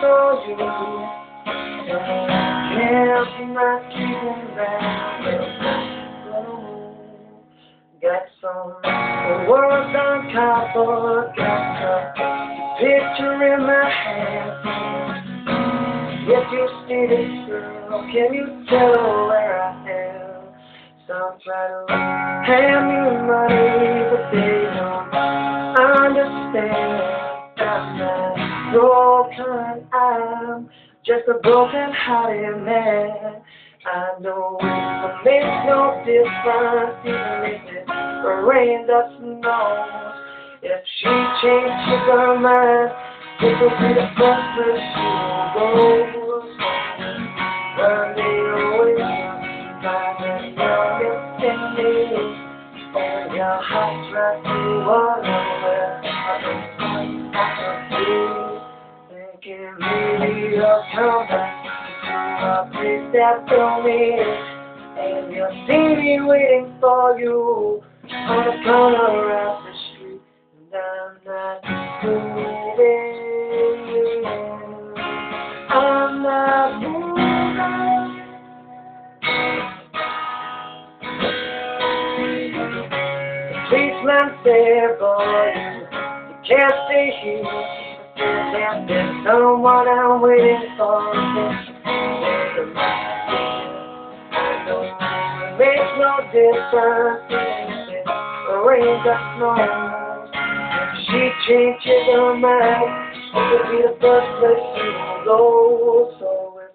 for you. So carry my skin back. Got some words on cardboard, got a picture in my hand. Yet you see this girl, can you tell where I am? Some try to hand me money, but they don't understand. I'm not your just a broken-hearted man. I know it makes no difference, even if it rains or snows. If she changes her mind, this will be the first place she will go. One day away me, and your heart's right I can see, thinking maybe you'll come back a place that don't mean And you'll see me waiting for you on the corner of the street. And I'm not moving. I'm not moving. The policeman said, boy, you can't stay here. And there's someone I'm waiting for. makes no difference the rain or snow. She changes her mind, will be the first place she will go. So if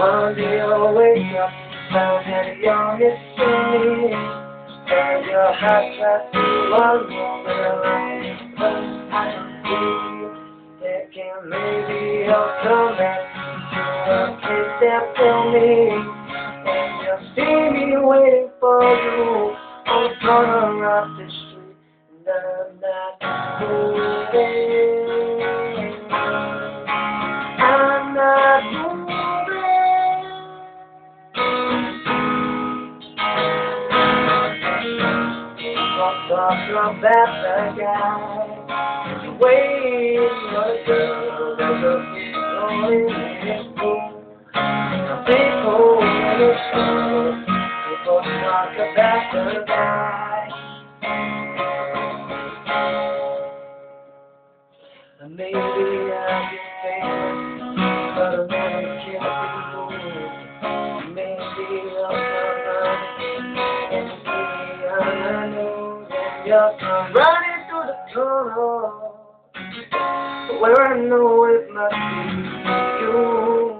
one day I wake up, found that youngest in me, and your heart to run over, I see, thinking maybe I'll come back to a that for me And you'll see me waiting for you on the corner of the street, and I'm not moving. I'm not moving. Walked off your back, guy, the girl, in the pool. People in the talk about the. And maybe I'll be famous, but I'll never can't be moved. Maybe I'll running, and maybe I know that you'll come Where I know it must be you.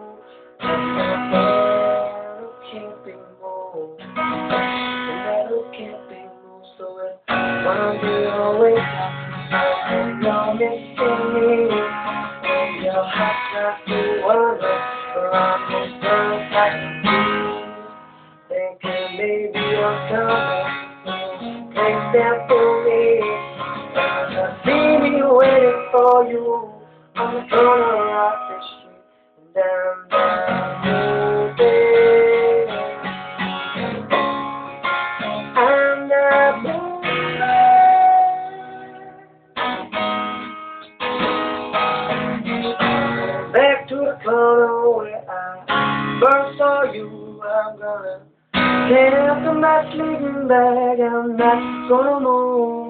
One day I'll wake up and you're missing me. Your heart to wonder, but I'm just done like you. Thinking maybe you're coming, take that for me. For you on the corner of the street, and I'm not moving. I'm not moving. corner where I first saw you. I'm gonna get up in my sleeping bag. I'm not gonna move.